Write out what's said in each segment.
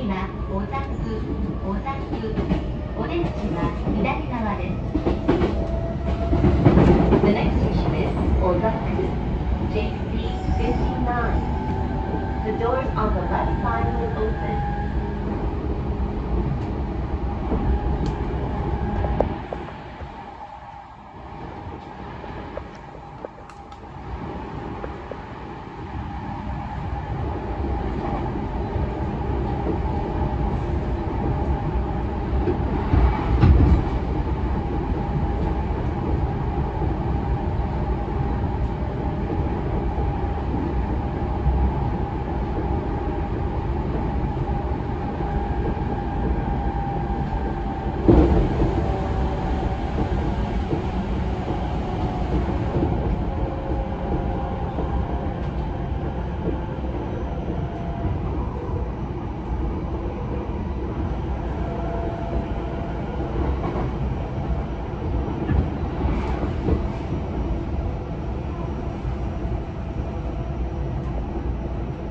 次は小田区小田区オレンジは左側です The next station is 小田区 JP59 The doors on the left side will open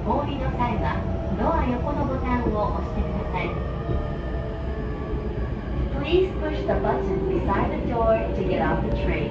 降りの際はドア横のボタンを押してください Please push the button beside the door to get off the train.